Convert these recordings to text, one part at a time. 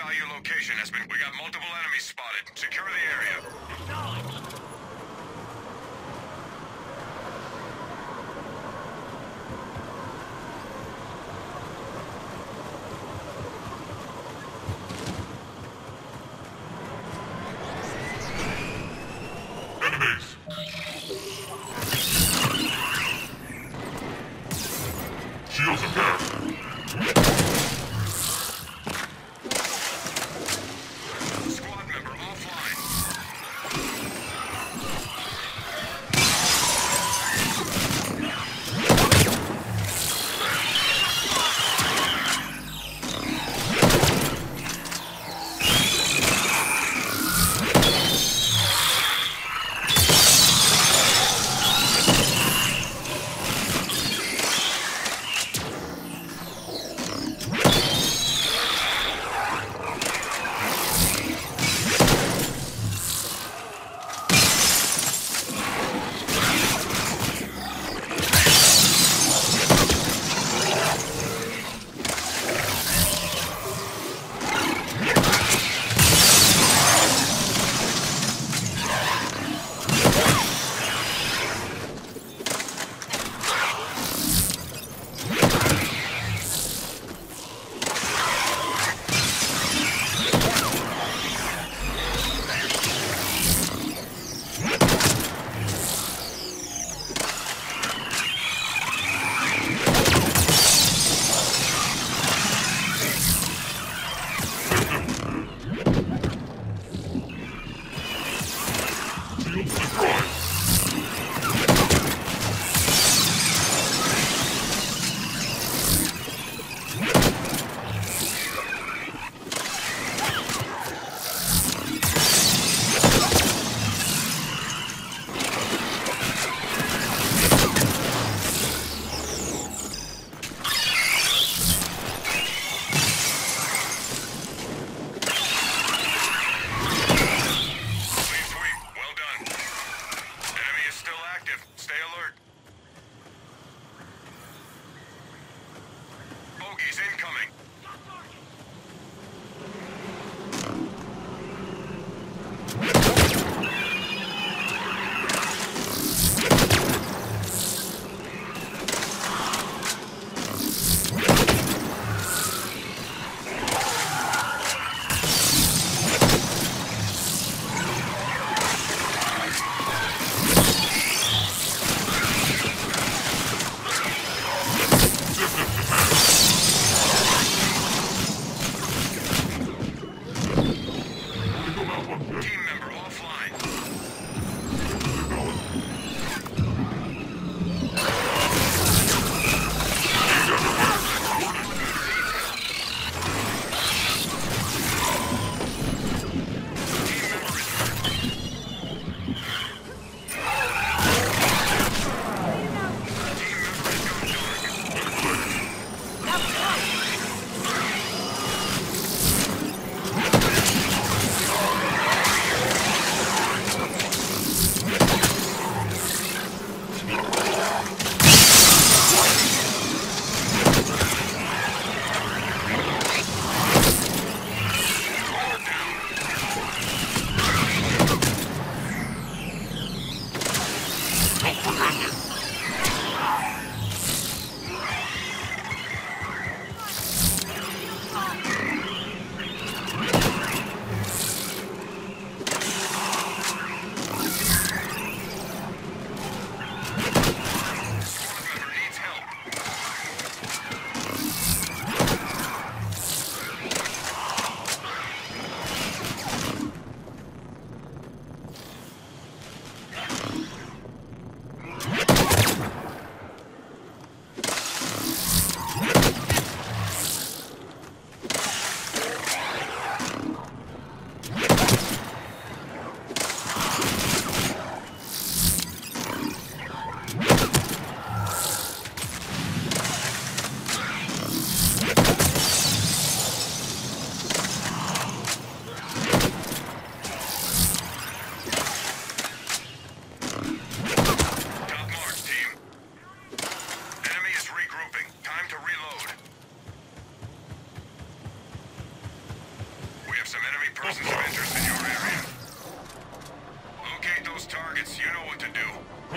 high-value location has been... We got multiple enemies spotted. Secure the area.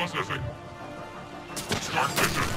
Processing. Start mission.